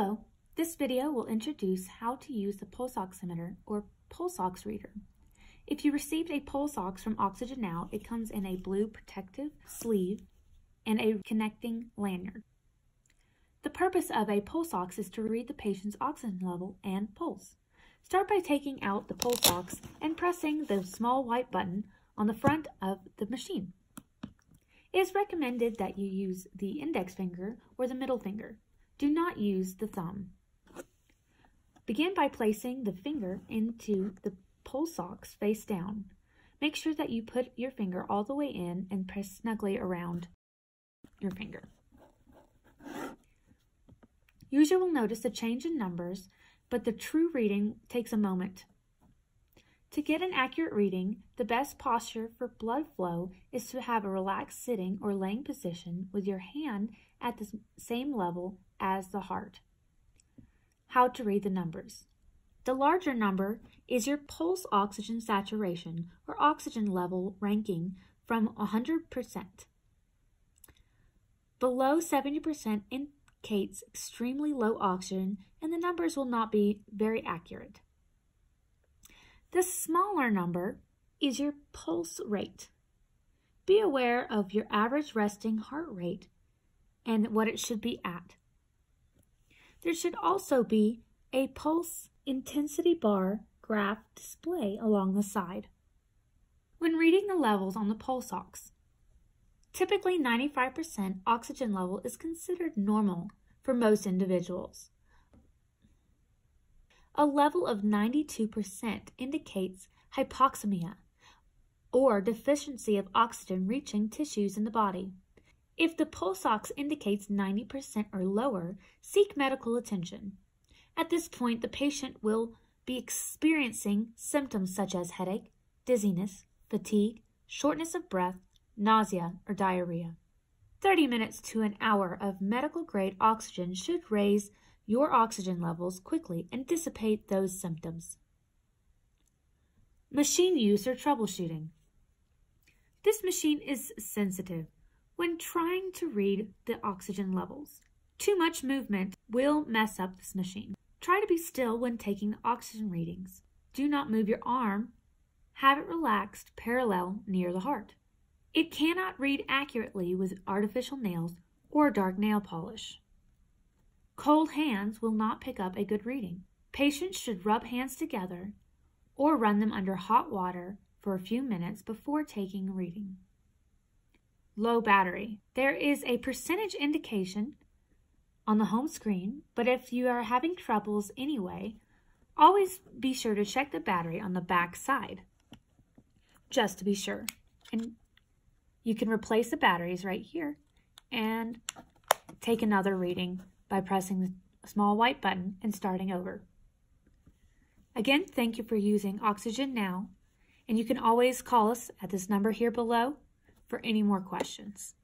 Hello, this video will introduce how to use the pulse oximeter or pulse ox reader. If you received a pulse ox from Oxygen Now, it comes in a blue protective sleeve and a connecting lanyard. The purpose of a pulse ox is to read the patient's oxygen level and pulse. Start by taking out the pulse ox and pressing the small white button on the front of the machine. It is recommended that you use the index finger or the middle finger. Do not use the thumb. Begin by placing the finger into the pulse ox face down. Make sure that you put your finger all the way in and press snugly around your finger. User will notice a change in numbers, but the true reading takes a moment. To get an accurate reading, the best posture for blood flow is to have a relaxed sitting or laying position with your hand at the same level as the heart. How to read the numbers. The larger number is your pulse oxygen saturation or oxygen level ranking from 100%. Below 70% indicates extremely low oxygen and the numbers will not be very accurate. The smaller number is your pulse rate. Be aware of your average resting heart rate and what it should be at. There should also be a pulse intensity bar graph display along the side. When reading the levels on the pulse ox, typically 95% oxygen level is considered normal for most individuals. A level of 92% indicates hypoxemia or deficiency of oxygen reaching tissues in the body. If the pulse ox indicates 90% or lower, seek medical attention. At this point, the patient will be experiencing symptoms such as headache, dizziness, fatigue, shortness of breath, nausea, or diarrhea. 30 minutes to an hour of medical grade oxygen should raise your oxygen levels quickly and dissipate those symptoms. Machine use or troubleshooting. This machine is sensitive when trying to read the oxygen levels. Too much movement will mess up this machine. Try to be still when taking the oxygen readings. Do not move your arm. Have it relaxed parallel near the heart. It cannot read accurately with artificial nails or dark nail polish. Cold hands will not pick up a good reading. Patients should rub hands together or run them under hot water for a few minutes before taking a reading low battery. There is a percentage indication on the home screen, but if you are having troubles anyway, always be sure to check the battery on the back side, just to be sure. And you can replace the batteries right here and take another reading by pressing the small white button and starting over. Again, thank you for using Oxygen Now, and you can always call us at this number here below for any more questions.